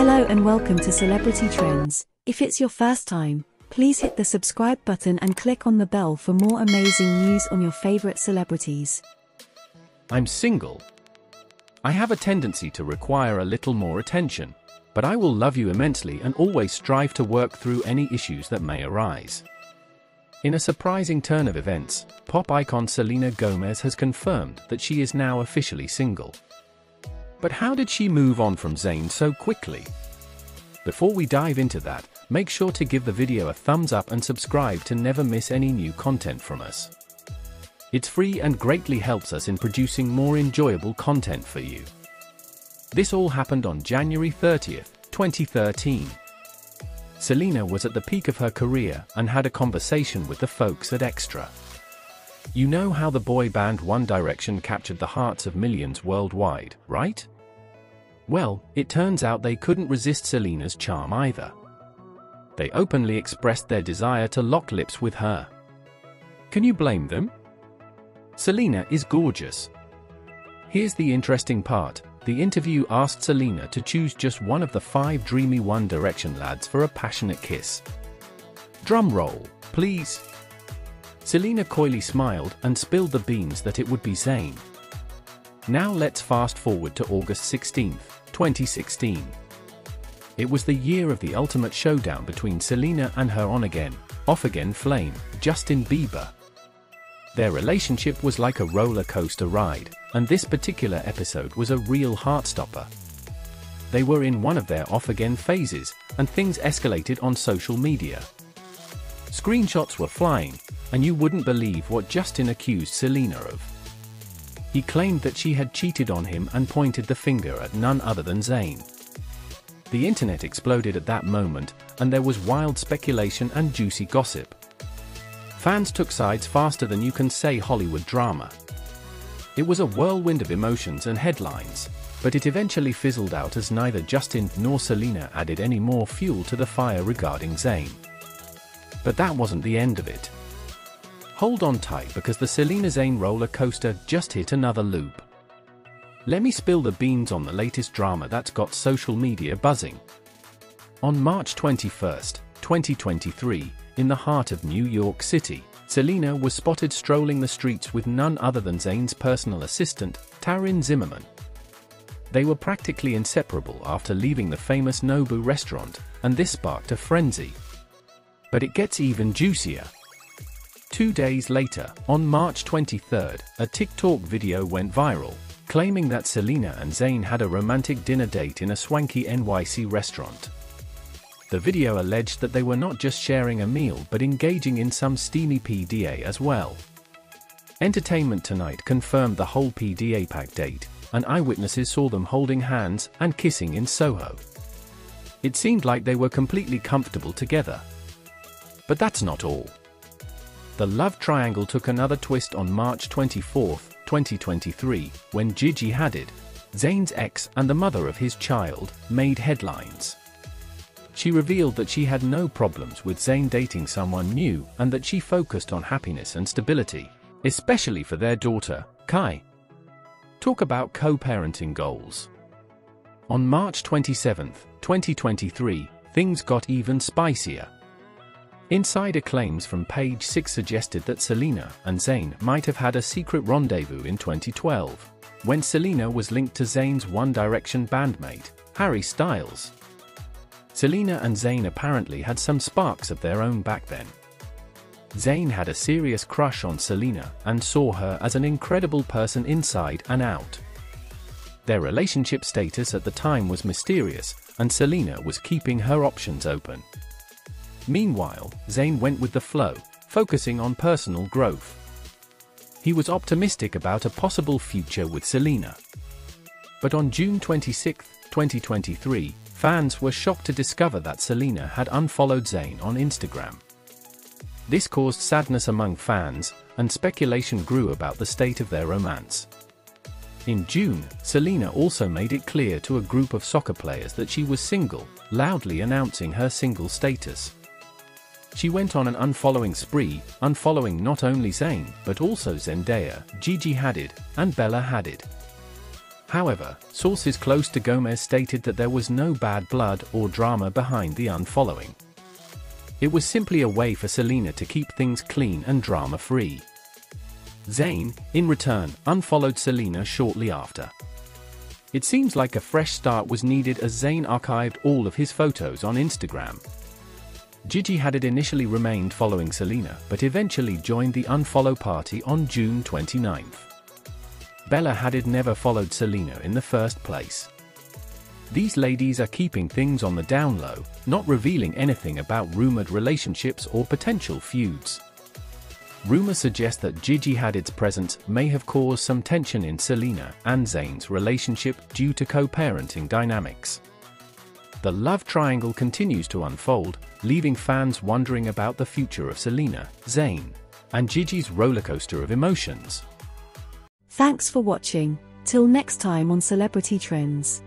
Hello and welcome to Celebrity Trends. If it's your first time, please hit the subscribe button and click on the bell for more amazing news on your favorite celebrities. I'm single. I have a tendency to require a little more attention, but I will love you immensely and always strive to work through any issues that may arise. In a surprising turn of events, pop icon Selena Gomez has confirmed that she is now officially single. But how did she move on from Zayn so quickly? Before we dive into that, make sure to give the video a thumbs up and subscribe to never miss any new content from us. It's free and greatly helps us in producing more enjoyable content for you. This all happened on January 30th, 2013. Selena was at the peak of her career and had a conversation with the folks at Extra. You know how the boy band One Direction captured the hearts of millions worldwide, right? Well, it turns out they couldn't resist Selena's charm either. They openly expressed their desire to lock lips with her. Can you blame them? Selena is gorgeous. Here's the interesting part the interview asked Selena to choose just one of the five dreamy One Direction lads for a passionate kiss. Drum roll, please. Selena coyly smiled and spilled the beans that it would be Zayn. Now let's fast forward to August 16, 2016. It was the year of the ultimate showdown between Selena and her on-again, off-again flame, Justin Bieber. Their relationship was like a roller coaster ride, and this particular episode was a real heartstopper. They were in one of their off-again phases, and things escalated on social media. Screenshots were flying, and you wouldn't believe what Justin accused Selena of. He claimed that she had cheated on him and pointed the finger at none other than Zayn. The internet exploded at that moment, and there was wild speculation and juicy gossip. Fans took sides faster than you can say Hollywood drama. It was a whirlwind of emotions and headlines, but it eventually fizzled out as neither Justin nor Selena added any more fuel to the fire regarding Zayn. But that wasn't the end of it. Hold on tight because the Selena Zayn roller coaster just hit another loop. Let me spill the beans on the latest drama that's got social media buzzing. On March 21, 2023, in the heart of New York City, Selena was spotted strolling the streets with none other than Zayn's personal assistant, Taryn Zimmerman. They were practically inseparable after leaving the famous Nobu restaurant, and this sparked a frenzy. But it gets even juicier. Two days later, on March 23, a TikTok video went viral, claiming that Selena and Zayn had a romantic dinner date in a swanky NYC restaurant. The video alleged that they were not just sharing a meal but engaging in some steamy PDA as well. Entertainment Tonight confirmed the whole PDA pack date, and eyewitnesses saw them holding hands and kissing in Soho. It seemed like they were completely comfortable together. But that's not all. The love triangle took another twist on March 24, 2023, when Gigi Hadid, Zayn's ex and the mother of his child, made headlines. She revealed that she had no problems with Zayn dating someone new and that she focused on happiness and stability, especially for their daughter, Khai. Talk about co-parenting goals. On March 27, 2023, things got even spicier. Insider claims from Page 6 suggested that Selena and Zayn might have had a secret rendezvous in 2012, when Selena was linked to Zayn's One Direction bandmate, Harry Styles. Selena and Zayn apparently had some sparks of their own back then. Zayn had a serious crush on Selena and saw her as an incredible person inside and out. Their relationship status at the time was mysterious, and Selena was keeping her options open. Meanwhile, Zayn went with the flow, focusing on personal growth. He was optimistic about a possible future with Selena. But on June 26, 2023, Fans were shocked to discover that Selena had unfollowed Zayn on Instagram. This caused sadness among fans, and speculation grew about the state of their romance. In June, Selena also made it clear to a group of soccer players that she was single, loudly announcing her single status. She went on an unfollowing spree, unfollowing not only Zayn but also Zendaya, Gigi Hadid, and Bella Hadid. However, sources close to Gomez stated that there was no bad blood or drama behind the unfollowing. It was simply a way for Selena to keep things clean and drama-free. Zayn, in return, unfollowed Selena shortly after. It seems like a fresh start was needed as Zayn archived all of his photos on Instagram. Gigi Hadid initially remained following Selena but eventually joined the unfollow party on June 29th. Bella Hadid never followed Selena in the first place. These ladies are keeping things on the down low, not revealing anything about rumored relationships or potential feuds. Rumors suggest that Gigi Hadid's presence may have caused some tension in Selena and Zayn's relationship due to co-parenting dynamics. The love triangle continues to unfold, leaving fans wondering about the future of Selena, Zayn, and Gigi's rollercoaster of emotions. Thanks for watching. Till next time on Celebrity Trends.